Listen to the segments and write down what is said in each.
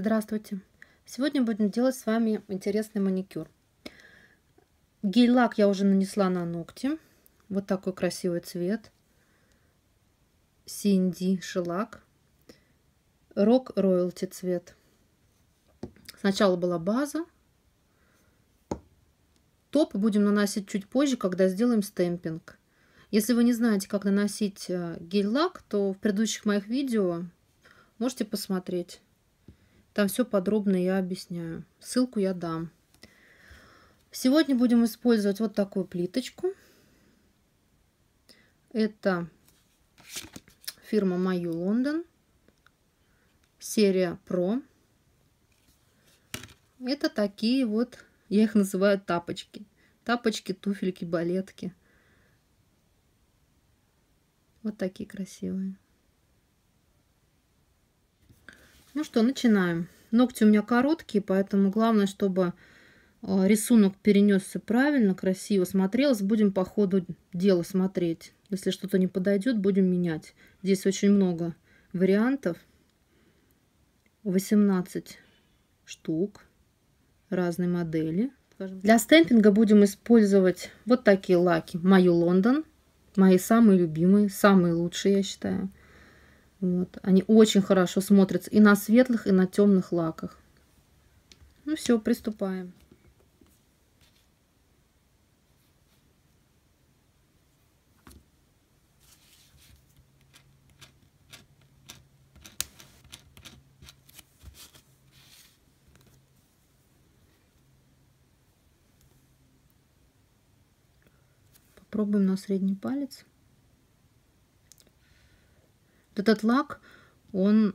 Здравствуйте! Сегодня будем делать с вами интересный маникюр. Гель-лак я уже нанесла на ногти. Вот такой красивый цвет. CND шелак. Рок роялти цвет. Сначала была база. Топ будем наносить чуть позже, когда сделаем стемпинг. Если вы не знаете, как наносить э, гель-лак, то в предыдущих моих видео можете посмотреть. Там все подробно я объясняю. Ссылку я дам. Сегодня будем использовать вот такую плиточку. Это фирма Мою Лондон. Серия Pro. Это такие вот, я их называю тапочки. Тапочки, туфельки, балетки. Вот такие красивые. Ну что, начинаем. Ногти у меня короткие, поэтому главное, чтобы э, рисунок перенесся правильно, красиво смотрелось. Будем по ходу дела смотреть. Если что-то не подойдет, будем менять. Здесь очень много вариантов. 18 штук разной модели. Для стемпинга будем использовать вот такие лаки. Мою Лондон. Мои самые любимые, самые лучшие, я считаю. Вот. Они очень хорошо смотрятся и на светлых, и на темных лаках. Ну все, приступаем. Попробуем на средний палец этот лак, он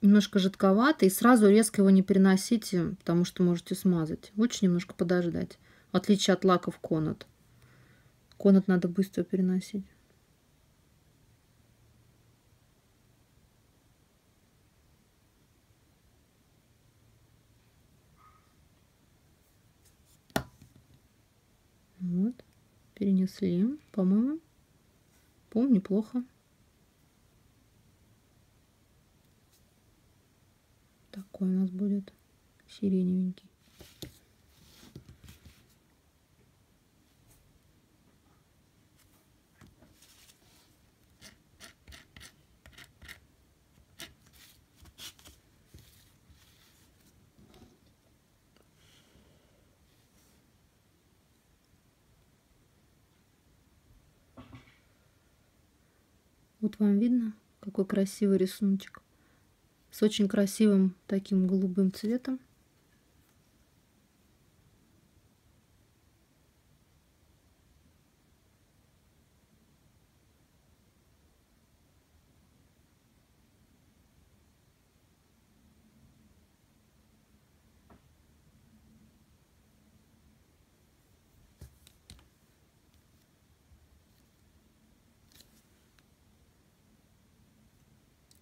немножко жидковатый, и сразу резко его не переносите, потому что можете смазать. Лучше немножко подождать, в отличие от лаков Конат. Конат надо быстро переносить. Вот, перенесли, по-моему, по-моему, неплохо. Такой у нас будет сиреневенький. Вот вам видно, какой красивый рисуночек с очень красивым таким голубым цветом.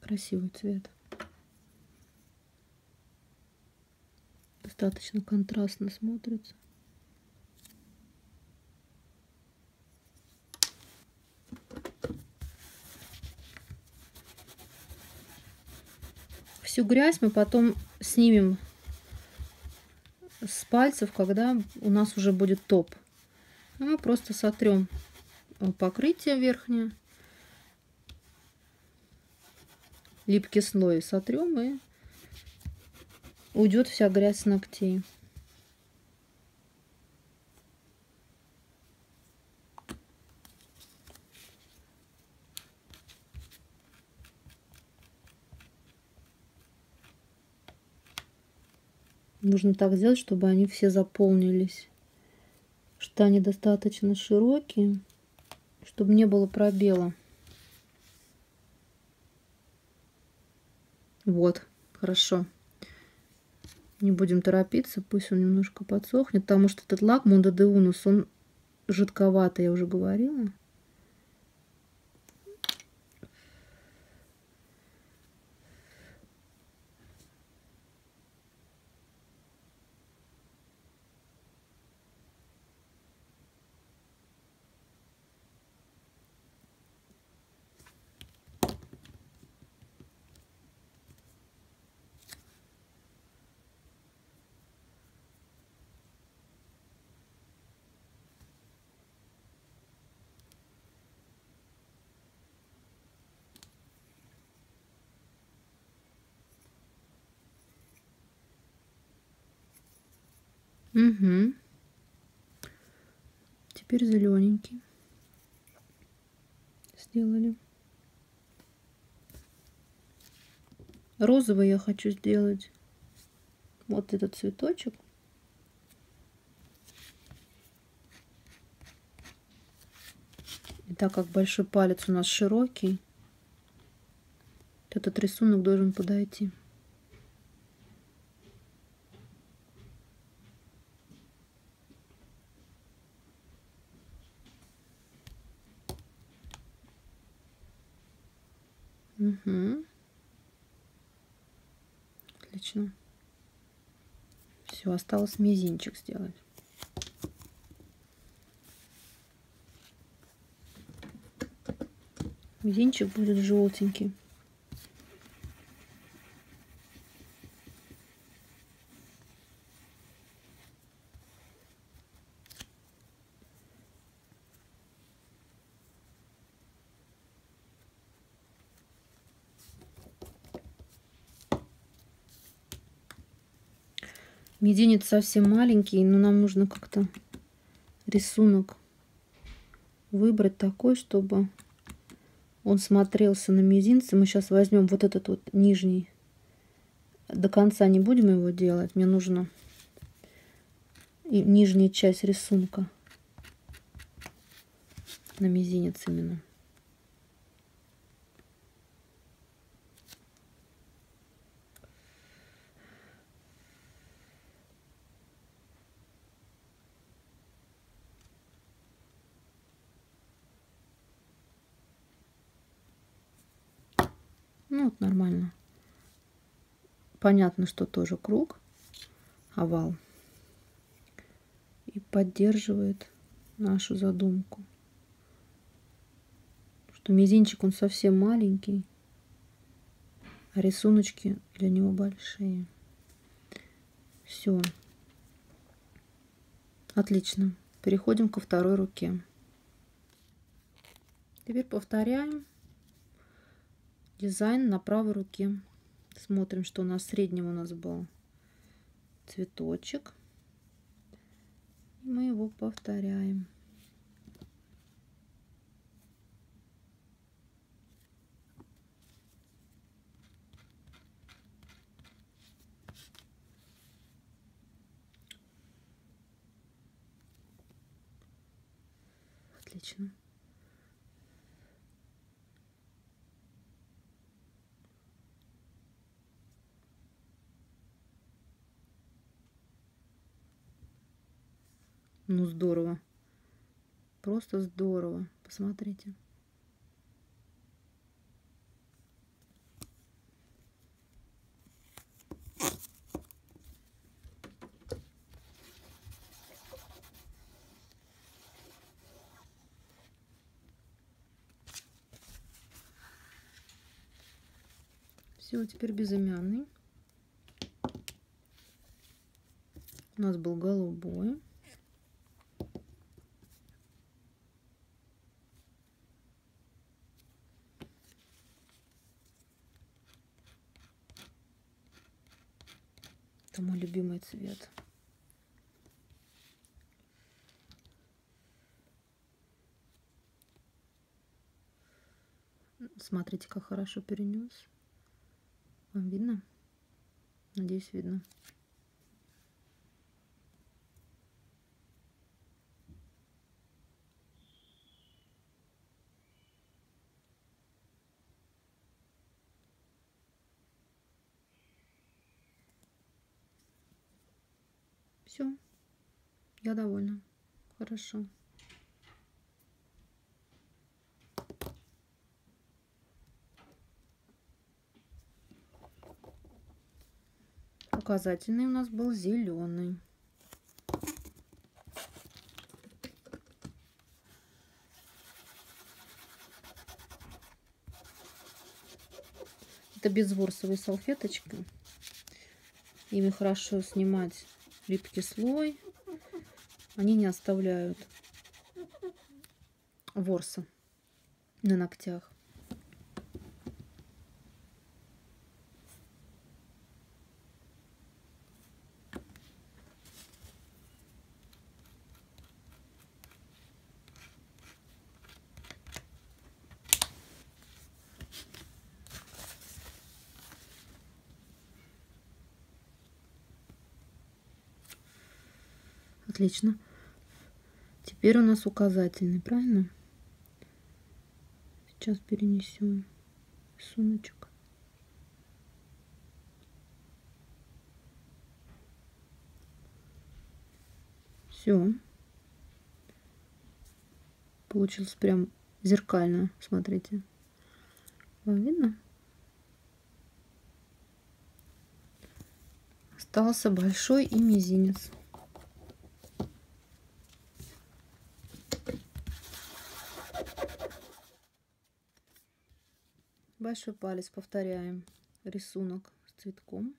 Красивый цвет. Достаточно контрастно смотрится. Всю грязь мы потом снимем с пальцев, когда у нас уже будет топ. Мы просто сотрем покрытие верхнее. Липкий слой сотрем и уйдет вся грязь с ногтей. Нужно так сделать, чтобы они все заполнились. Что они достаточно широкие, чтобы не было пробела. Вот, хорошо. Не будем торопиться, пусть он немножко подсохнет, потому что этот лак Мунда де Унус, он жидковатый, я уже говорила. Угу. Теперь зелененький. Сделали. Розовый я хочу сделать. Вот этот цветочек. И так как большой палец у нас широкий, этот рисунок должен подойти. Угу. Отлично. Все, осталось мизинчик сделать. Мизинчик будет желтенький. Мизинец совсем маленький, но нам нужно как-то рисунок выбрать такой, чтобы он смотрелся на мизинце. Мы сейчас возьмем вот этот вот нижний. До конца не будем его делать. Мне нужно нижняя часть рисунка на мизинец именно. Ну, вот нормально. Понятно, что тоже круг, овал. И поддерживает нашу задумку. Что мизинчик, он совсем маленький, а рисуночки для него большие. Все. Отлично. Переходим ко второй руке. Теперь повторяем дизайн на правой руке. Смотрим, что у нас среднем у нас был цветочек. Мы его повторяем. Отлично. Ну, здорово. Просто здорово. Посмотрите. Все, теперь безымянный. У нас был голубой. Цвет. Смотрите, как хорошо перенес. Вам видно? Надеюсь, видно. Все, я довольна. Хорошо. Указательный у нас был зеленый. Это безворсовые салфеточки. Ими хорошо снимать липкий слой они не оставляют ворса на ногтях. Отлично. Теперь у нас указательный, правильно? Сейчас перенесем рисуночек. Все. Получилось прям зеркально, смотрите. Вам видно? Остался большой и мизинец. Большой палец повторяем рисунок с цветком.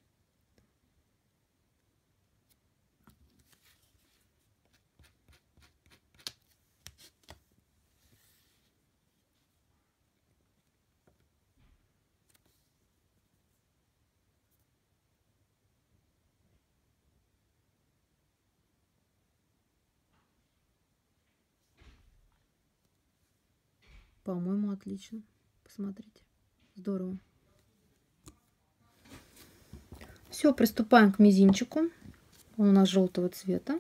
По-моему, отлично. Посмотрите. Здорово. Все, приступаем к мизинчику. Он у нас желтого цвета.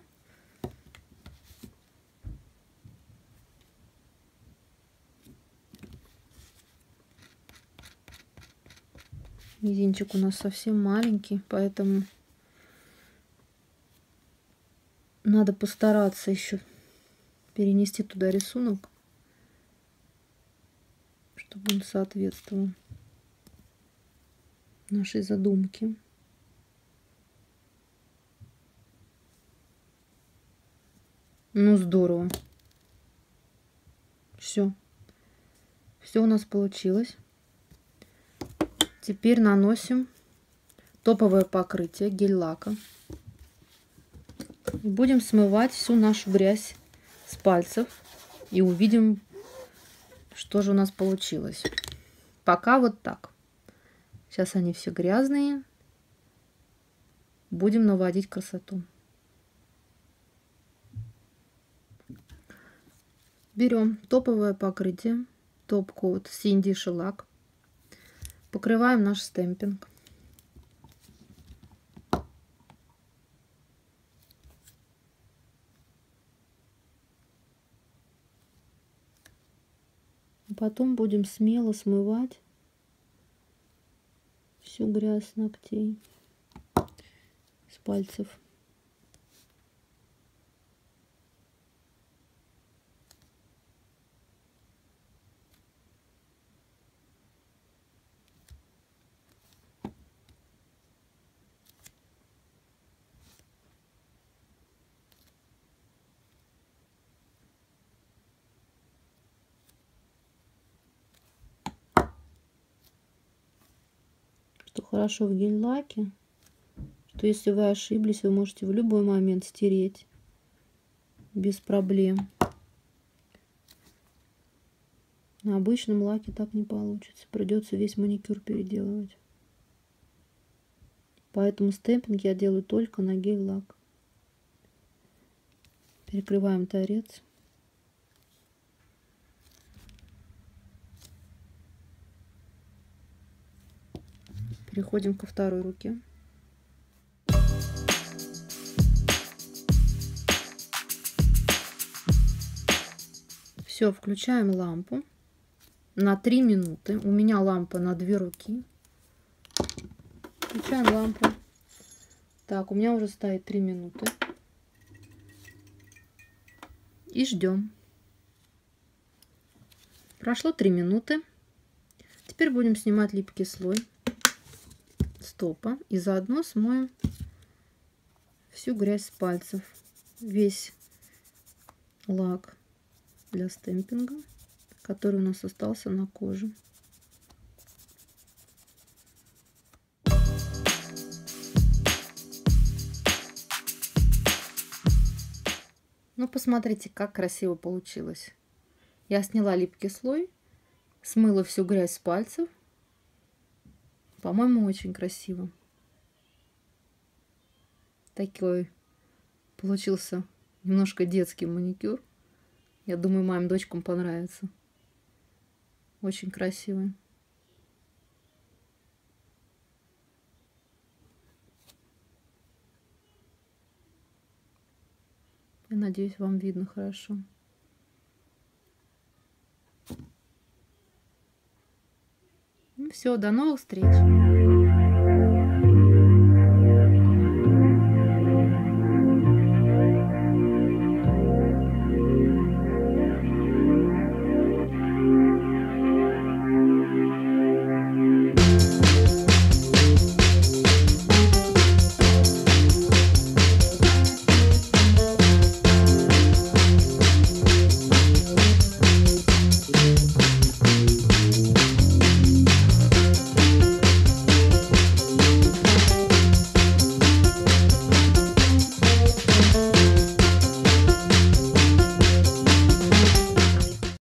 Мизинчик у нас совсем маленький, поэтому надо постараться еще перенести туда рисунок чтобы он соответствовал нашей задумке. Ну, здорово. Все. Все у нас получилось. Теперь наносим топовое покрытие гель-лака. Будем смывать всю нашу грязь с пальцев. И увидим что же у нас получилось? Пока вот так. Сейчас они все грязные. Будем наводить красоту. Берем топовое покрытие, топ-коут Синди Шелак. Покрываем наш стемпинг. Потом будем смело смывать всю грязь ногтей с пальцев. что хорошо в гель-лаке, что если вы ошиблись, вы можете в любой момент стереть без проблем. На обычном лаке так не получится. Придется весь маникюр переделывать. Поэтому стемпинг я делаю только на гель-лак. Перекрываем торец. Переходим ко второй руке. Все, включаем лампу на 3 минуты. У меня лампа на две руки. Включаем лампу. Так, у меня уже стоит 3 минуты. И ждем. Прошло 3 минуты. Теперь будем снимать липкий слой стопа и заодно смоем всю грязь с пальцев, весь лак для стемпинга, который у нас остался на коже. Ну, посмотрите, как красиво получилось. Я сняла липкий слой, смыла всю грязь с пальцев по-моему, очень красиво. Такой получился немножко детский маникюр. Я думаю, моим дочкам понравится. Очень красивый. Я надеюсь, вам видно хорошо. Все, до новых встреч!